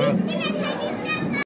Huh?